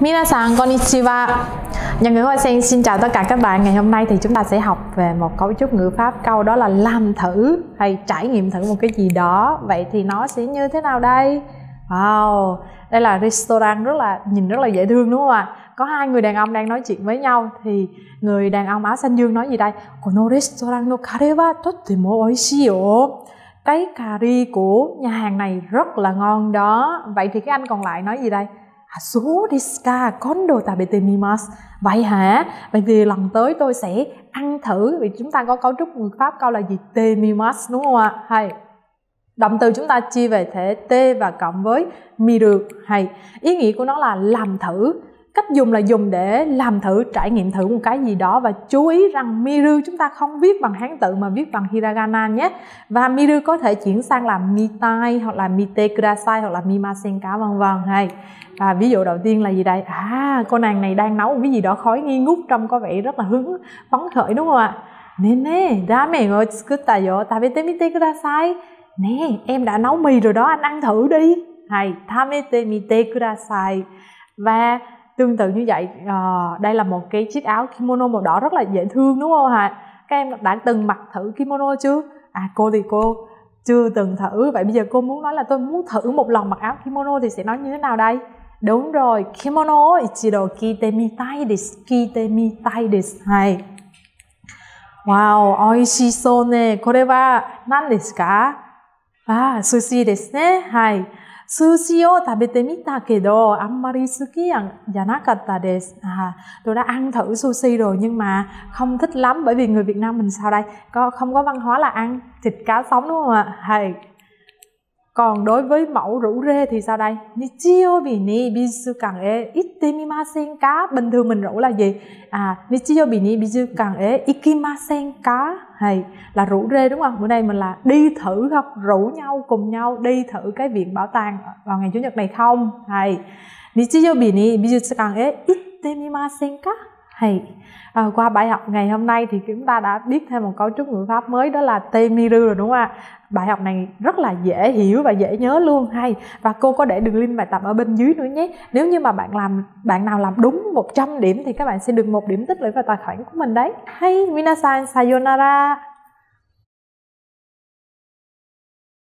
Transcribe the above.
Minasan konnichiwa. Nhà ngữ Hoa Sen xin chào tất cả các bạn. Ngày hôm nay thì chúng ta sẽ học về một cấu trúc ngữ pháp câu đó là làm thử hay trải nghiệm thử một cái gì đó. Vậy thì nó sẽ như thế nào đây? Wow, đây là restaurant rất là nhìn rất là dễ thương đúng không ạ? Có hai người đàn ông đang nói chuyện với nhau thì người đàn ông áo xanh dương nói gì đây? Kono restaurant no kare wa totemo oishii yo. Cái cà ri của nhà hàng này rất là ngon đó. Vậy thì cái anh còn lại nói gì đây? À, số deska kondo tabetemimas vậy hả? Vậy thì lần tới tôi sẽ ăn thử vì chúng ta có cấu trúc ngữ pháp câu là gì? Temimas đúng không ạ? Hay. Động từ chúng ta chia về thể t và cộng với miru hay. Ý nghĩa của nó là làm thử cách dùng là dùng để làm thử, trải nghiệm thử một cái gì đó và chú ý rằng miru chúng ta không viết bằng hán tự mà viết bằng hiragana nhé. Và miru có thể chuyển sang là mitai hoặc là mite kudasai hoặc là mimasenka, vân vân. Hay. Và ví dụ đầu tiên là gì đây? À cô nàng này đang nấu cái gì đó khói nghi ngút trông có vẻ rất là hứng, phấn khởi đúng không ạ? Nene rame go tsukutta yo tabete mite kudasai nè, em đã nấu mì rồi đó, anh ăn thử đi. Hay tamete mite kudasai và tương tự như vậy à, đây là một cái chiếc áo kimono màu đỏ rất là dễ thương đúng không hả? Các em đã từng mặc thử kimono chưa? À cô thì cô chưa từng thử. Vậy bây giờ cô muốn nói là tôi muốn thử một lần mặc áo kimono thì sẽ nói như thế nào đây? Đúng rồi kimono ichido kitemitai desu kitemitai desu hai wow oishishou ne. Kore wa nan desu ka? À sushi desu ne? Hai. 寿司を食べてみたけど、あんまり好きじゃなかったです。À, tôi đã ăn thử sushi rồi nhưng mà không thích lắm bởi vì người Việt Nam mình sao đây? Có không có văn hóa là ăn thịt cá sống đúng không ạ? Hay còn đối với mẫu rủ rê thì sao đây? Nichiyobi ni bizukan e ittemimasen ka? Bình thường mình rủ là gì? À, Nichiyobi ni bizukan e ikimasen ka? Hay là rủ rê đúng không? Bữa nay mình là đi thử không? Rủ nhau cùng nhau đi thử cái viện bảo tàng vào ngày Chủ nhật này không? Hay Nichiyobi ni bizukan e ittemimasen ka? Hay à, ờ, qua bài học ngày hôm nay thì chúng ta đã biết thêm một cấu trúc ngữ pháp mới đó là temiru rồi đúng không ạ? Bài học này rất là dễ hiểu và dễ nhớ luôn hay. Và cô có để đường link bài tập ở bên dưới nữa nhé. Nếu như mà bạn làm bạn nào làm đúng 100 điểm thì các bạn sẽ được một điểm tích lũy vào tài khoản của mình đấy. Hay minasan sayonara.